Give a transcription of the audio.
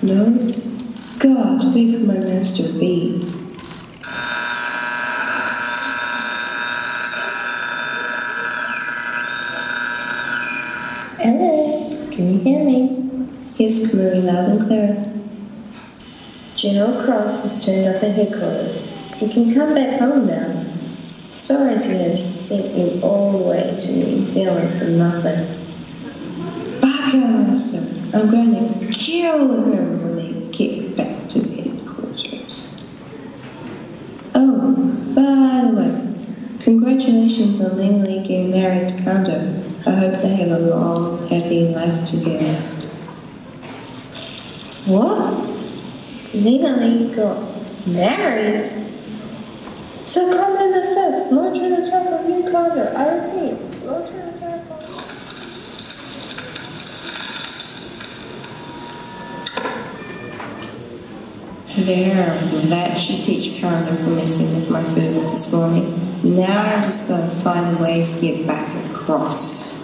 No? God, make my master be? Hello, can you hear me? Yes, coming loud and clear. General Cross has turned up at headquarters. You can come back home now. Sorry to have sent you all the way to New Zealand for nothing. Back master. I'm going to kill her when they get back to headquarters. Oh, by the way, congratulations on legally getting married to Kondo. I hope they have a long, happy life together. What? Legally got married? So come in the fifth, launch an attack on New Carter. I repeat, launch There, that should teach Kondo for messing with my food this morning. Now I'm just going to find a way to get back across.